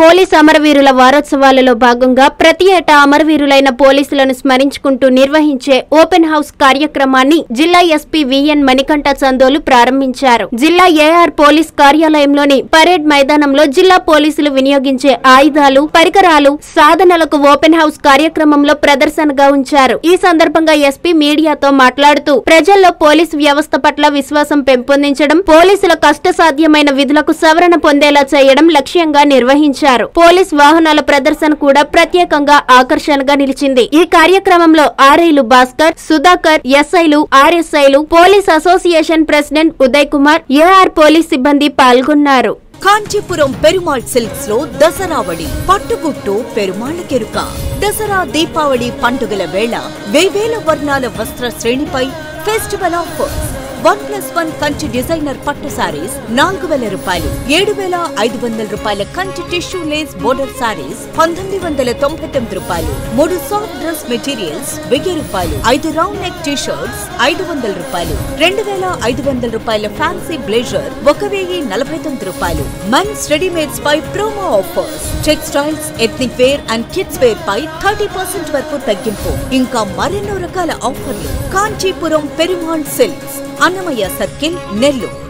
Police అమరవీరుల వారోత్సవాలలో భాగంగా ప్రతి ఏటా అమరవీరులైన పోలీసులను స్మరించుకుంటూ నిర్వహించే ఓపెన్ హౌస్ కార్యక్రమాన్ని జిల్లా ఎస్పీ విఎన్ మణికంఠ చందోలు ప్రారంభించారు. జిల్లా ఏఆర్ పోలీస్ కార్యాలయంలోని పరేడ్ మైదానంలో జిల్లా పోలీసులు వినియోగించే ఆయుధాలు పరికరాలు సాధనలకు ఓపెన్ హౌస్ కార్యక్రమంలో ప్రదర్శనగా ఉంచారు. ఈ సందర్భంగా ఎస్పీ మీడియాతో మాట్లాడుతూ ప్రజల్లో పోలీసు వ్యవస్థ పట్ల విశ్వాసం పెంపొందించడం పోలీసుల కష్టసాధ్యమైన విధులకు సవరణ పొందేలా చేయడం లక్ష్యంగా నిర్వహించారు. పోలీస్ వాహనాల ప్రదర్శన కూడా ప్రత్యేకంగా ఆకర్షణగా నిలిచింది. ఈ కార్యక్రమంలో ఆర్ఐలు భాస్కర్ సుధాకర్ ఎస్ఐలు ఆర్ఎస్ఐలు police association president Uday Kumar AR police సిబ్బంది పాల్గొన్నారు. కాంచీపురం పెరుమాళ్ సిల్క్స్లో దసరావళి పట్టుగుట్టు పెరుమాళ్ కెరుక. దసరా దీపావళి పండుగల వేళ వేవేల వర్ణాల వస్త్ర శ్రేణిపై festival offers. One plus one Kanchi designer పట్టు సారీస్ నాలుగు వేల రూపాయలు ఏడు వేల ఐదు వందల రూపాయల Kanchi tissue lace border sarees పంతొమ్మిది వందల తొంభై తొమ్మిది రూపాయలు. మూడు సాఫ్ట్ డ్రెస్ మెటీరియల్స్ వెయ్యి రూపాయలు. ఐదు రౌండ్ నెక్ టీ షర్ట్స్ ఐదు వందల రూపాయలు. రెండు వేల ఐదు వందల రూపాయల ఫ్యాన్సీ బ్లేజర్ ఒక వెయ్యి నలభై తొమ్మిది రూపాయలు. Men's readymades pi promo offers textiles ethnic wear and kids wear pi thirty percent వరకు తగ్గింపు. ఇంకా మరెన్నో రకాల ఆఫర్లు కాంచీపురం పెరుమాళ్ సిల్క్స్ అన్నమయ్య సర్కిల్ నెల్లూరు.